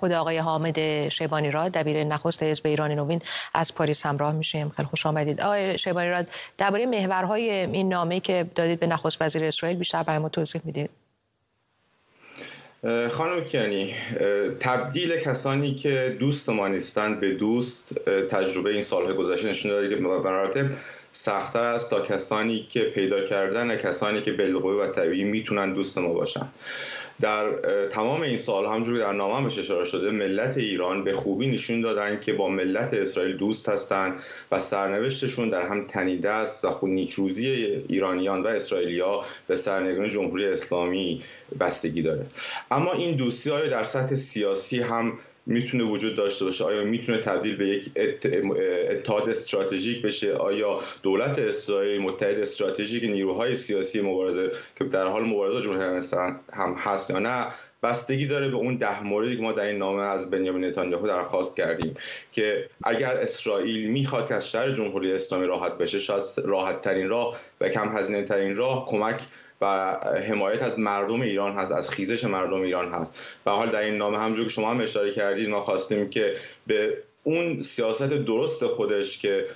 خود آقای حامد شیبانی راد دبیر نخست حزب ایران نوین از پاریس همراه میشیم. خیلی خوش آمدید. آقای شیبانی راد درباره محورهای این نامه که دادید به نخست وزیر اسرائیل بیشتر برای ما توضیح می‌دید. خانم کیانی تبدیل کسانی که دوست ما نیستند به دوست تجربه این سالهای گذشته نشون داده که مراتب سختتر است تا کسانی که پیدا کردن کسانی که بالقوه و طبیعی می‌تونن دوست ما باشن. در تمام این سال همجوری در نامه بهش اشاره شده ملت ایران به خوبی نشون دادن که با ملت اسرائیل دوست هستند و سرنوشتشون در هم تنیده است و خود نیکروزی ایرانیان و اسرائیلیا به سرنگون جمهوری اسلامی بستگی داره. اما این دوستی های در سطح سیاسی هم می‌تونه وجود داشته باشه؟ آیا می‌تونه تبدیل به یک اتحاد استراتژیک بشه؟ آیا دولت اسرائیل متحد استراتژیک نیروهای سیاسی مبارزه که در حال مبارزه جمهوری هم هست یا نه بستگی داره به اون ده موردی که ما در این نامه از بنیامین نتانیاهو درخواست کردیم که اگر اسرائیل می‌خواد که از شهر جمهوری اسلامی راحت بشه شاید راحت ترین راه و کم هزینه ترین راه کمک و حمایت از مردم ایران هست از خیزش مردم ایران هست. و حال در این نامه همجور که شما هم اشاره کردید ما خواستیم که به اون سیاست درست خودش که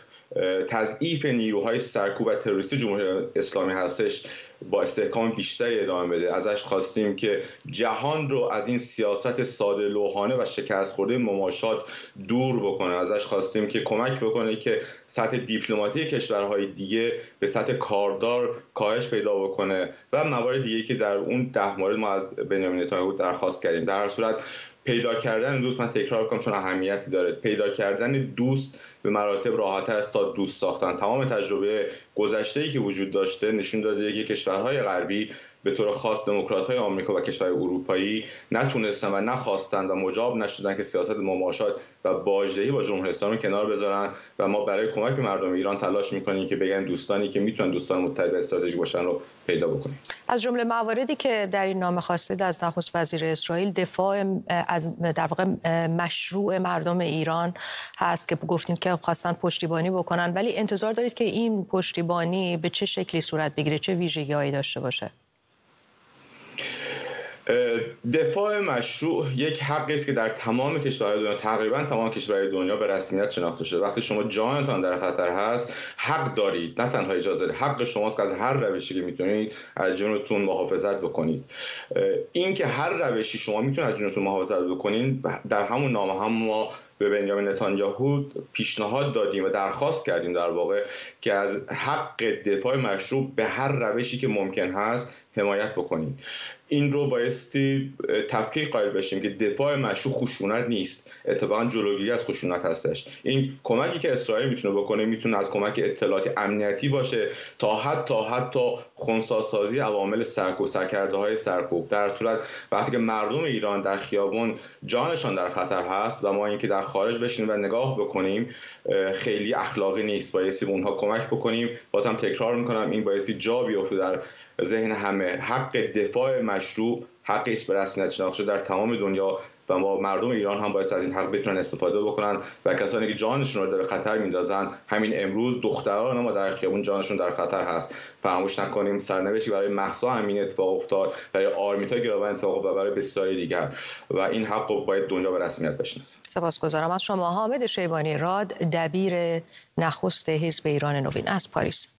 تضعیف نیروهای سرکوب و تروریستی جمهوری اسلامی هستش با استحکام بیشتری ادامه بده. ازش خواستیم که جهان رو از این سیاست ساده لوحانه و شکست خورده مماشات دور بکنه. ازش خواستیم که کمک بکنه که سطح دیپلماتی کشورهای دیگه به سطح کاردار کاهش پیدا بکنه و موارد دیگه که در اون ده مورد ما از بنیامین نتانیاهو درخواست کردیم. در هر صورت پیدا کردن دوست من تکرار کنم چون اهمیتی داره. پیدا کردن دوست به مراتب راحت است تا دوست ساختن. تمام تجربه گذشته ای که وجود داشته نشون داده که کشورهای غربی به طور خاص دموکرات های آمریکا و کشور اروپایی نتونستن و نخواستند و مجاب نشدن که سیاست مماشات و باجدهی با جمهوری اسلامی کنار بذارن و ما برای کمک مردم ایران تلاش می‌کنیم که بگن دوستانی که می‌تونن دوستان متحد استراتژیک باشن رو پیدا بکنیم. از جمله مواردی که در این نامه خواستید از نخست وزیر اسرائیل دفاع از در واقع مشروع مردم ایران هست که گفتین که خواستن پشتیبانی بکنن ولی انتظار دارید که این پشتیبانی به چه شکلی صورت بگیره؟ چه ویژگیهایی داشته باشه؟ دفاع مشروع یک حقی است که در تمام کشورهای دنیا تقریبا تمام کشورهای دنیا به رسمیت شناخته شده. وقتی شما جانتان در خطر هست حق دارید. نه تنها اجازه حق شماست که از هر روشی که می‌تونید از جونتون محافظت بکنید. این که هر روشی شما می‌تونید از جونتون محافظت بکنید در همون نامه هم ما به بنیامین نتانیاهو پیشنهاد دادیم و درخواست کردیم در واقع که از حق دفاع مشروع به هر روشی که ممکن هست حمایت بکنید این رو بایستی تفکیک قائل بشیم که دفاع مشروع خشونت نیست. اتفاقا جلوگیری از خشونت هستش. این کمکی که اسرائیل می‌تونه بکنه می‌تونه از کمک اطلاعاتی امنیتی باشه تا حتی حتی خونساسازی عوامل سرکوب سرکرده های سرکوب. در صورت وقتی که مردم ایران در خیابون جانشان در خطر هست و ما اینکه در خارج بشینیم و نگاه بکنیم خیلی اخلاقی نیست. بایستی به اونها کمک بکنیم. بازم تکرار می‌کنم این بایستی جا بیفته در ذهن همه. حق دفاع مشروع حقش به رسمیت شناخته در تمام دنیا و ما مردم ایران هم باید از این حق بتونن استفاده بکنن و کسانی که جانشون رو در خطر میندازن همین امروز دختران ما در خیابون جانشون در خطر هست. فراموش نکنیم سرنوشتی برای محسا همین اتفاق افتاد برای آرمیتا گراوان اتفاق و برای بسیاری دیگر. و این حق رو باید دنیا به رسمیت بشناسه. سپاسگزارم از شما حامد شیبانی راد دبیر نخست حزب ایران نوین از پاریس.